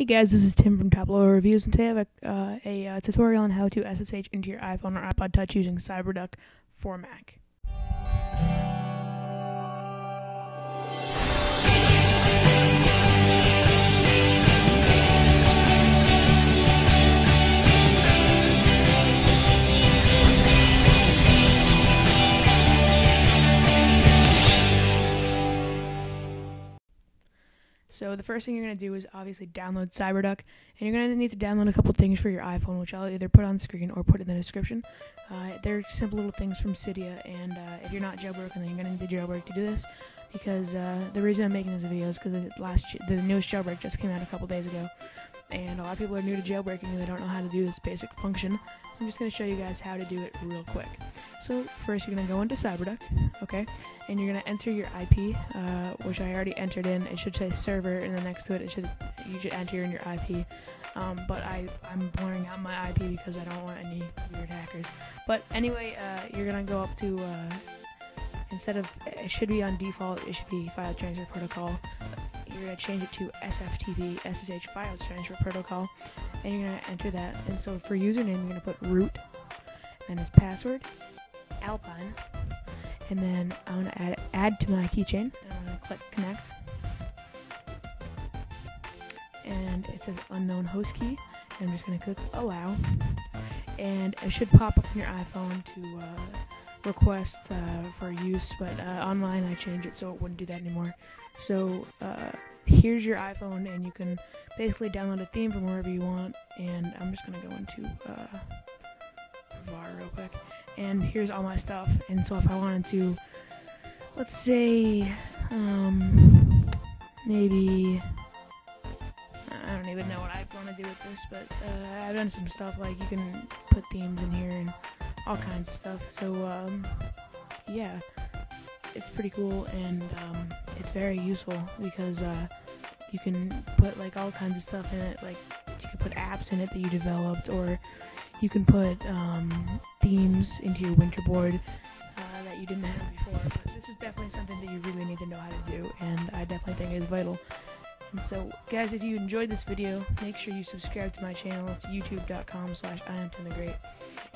Hey guys, this is Tim from Level Reviews, and today I have a, uh, a uh, tutorial on how to SSH into your iPhone or iPod Touch using CyberDuck for Mac. So the first thing you're going to do is obviously download CyberDuck, and you're going to need to download a couple things for your iPhone, which I'll either put on screen or put in the description. Uh, they're simple little things from Cydia, and uh, if you're not jailbroken, then you're going to need the jailbreak to do this. Because uh, the reason I'm making this video is because the last the newest jailbreak just came out a couple days ago, and a lot of people are new to jailbreaking and they don't know how to do this basic function. So I'm just going to show you guys how to do it real quick. So first you're to go into CyberDuck, okay, and you're to enter your IP, uh, which I already entered in. It should say server, and then next to it, it should you should enter in your IP. Um, but I I'm blurring out my IP because I don't want any weird hackers. But anyway, uh, you're to go up to uh, instead of it should be on default, it should be file transfer protocol you're to change it to SFTP, SSH File Transfer Protocol, and you're to enter that. And so for username, you're to put root, and his password, Alpine, and then I'm going to add, add to my keychain, and I'm going to click connect. And it says unknown host key, and I'm just going to click allow, and it should pop up on your iPhone to uh, request uh, for use, but uh, online I changed it so it wouldn't do that anymore. So uh, here's your iPhone, and you can basically download a theme from wherever you want. And I'm just gonna go into uh, VAR real quick, and here's all my stuff. And so if I wanted to, let's say, um, maybe. I don't even know what I want to do with this, but uh, I've done some stuff like you can put themes in here and all kinds of stuff. So um, yeah, it's pretty cool and um, it's very useful because uh, you can put like all kinds of stuff in it. Like you can put apps in it that you developed, or you can put um, themes into your winterboard uh, that you didn't have before. But this is definitely something that you really need to know how to do, and I definitely think it is vital. And so, guys, if you enjoyed this video, make sure you subscribe to my channel. It's youtube.com slash Great.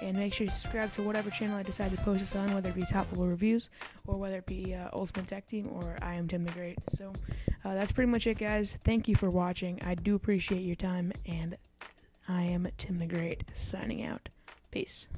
And make sure you subscribe to whatever channel I decide to post this on, whether it be Top Level Reviews, or whether it be uh, Ultimate Tech Team, or I am Tim the Great. So, uh, that's pretty much it, guys. Thank you for watching. I do appreciate your time, and I am Tim the Great, signing out. Peace.